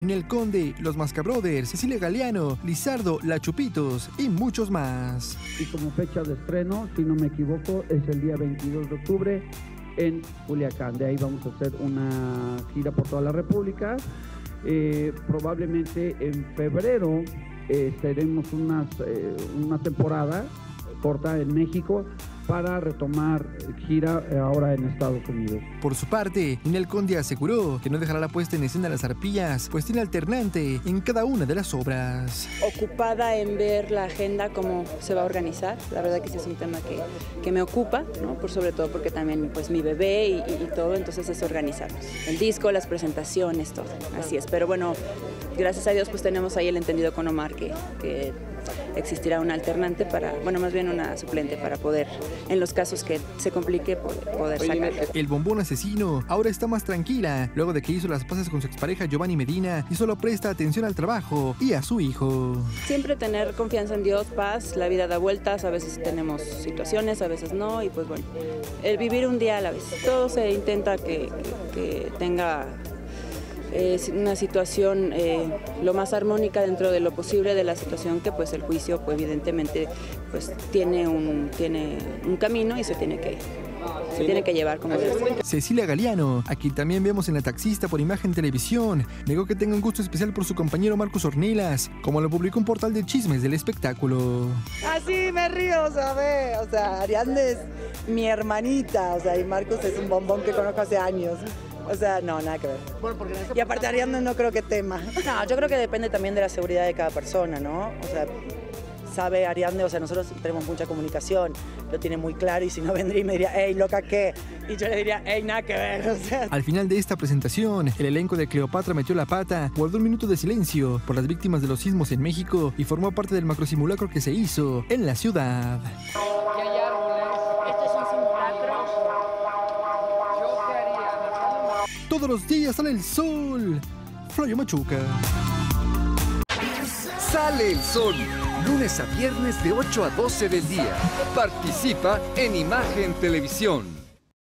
El Conde, Los Mascabrothers, Cecilia Galeano, Lizardo, La Chupitos y muchos más. Y como fecha de estreno, si no me equivoco, es el día 22 de octubre en Culiacán. De ahí vamos a hacer una gira por toda la República. Eh, probablemente en febrero eh, tenemos eh, una temporada corta en México para retomar gira eh, ahora en Estados Unidos. Por su parte, Inel Conde aseguró que no dejará la puesta en escena de las arpillas, pues tiene alternante en cada una de las obras. Ocupada en ver la agenda, cómo se va a organizar. La verdad que ese es un tema que, que me ocupa, ¿no? por sobre todo porque también pues mi bebé y, y todo, entonces es organizarnos. El disco, las presentaciones, todo. Así es. Pero bueno, gracias a Dios pues tenemos ahí el entendido con Omar que, que existirá un alternante para, bueno, más bien una suplente para poder, en los casos que se complique, poder sacar. El bombón asesino ahora está más tranquila, luego de que hizo las paces con su expareja Giovanni Medina y solo presta atención al trabajo y a su hijo. Siempre tener confianza en Dios, paz, la vida da vueltas, a veces tenemos situaciones, a veces no, y pues bueno, el vivir un día a la vez. Todo se intenta que, que tenga es una situación eh, lo más armónica dentro de lo posible de la situación que pues el juicio pues evidentemente pues tiene un tiene un camino y se tiene que se tiene que llevar como Cecilia Galeano, a quien también vemos en La Taxista por Imagen Televisión, negó que tenga un gusto especial por su compañero Marcos Ornelas, como lo publicó un portal de chismes del espectáculo. Así me río, ve, o sea, Ariadne es mi hermanita, o sea, y Marcos es un bombón que conozco hace años. O sea, no, nada que ver. y aparte Ariadne no creo que tema. No, yo creo que depende también de la seguridad de cada persona, ¿no? O sea, sabe Ariadne, o sea, nosotros tenemos mucha comunicación, lo tiene muy claro y si no vendría y me diría, hey, loca, ¿qué? Y yo le diría, hey, nada que ver, o sea. Al final de esta presentación, el elenco de Cleopatra metió la pata, guardó un minuto de silencio por las víctimas de los sismos en México y formó parte del macrosimulacro que se hizo en la ciudad. Todos los días sale el sol. Flavio Machuca. Sale el sol. Lunes a viernes de 8 a 12 del día. Participa en Imagen Televisión.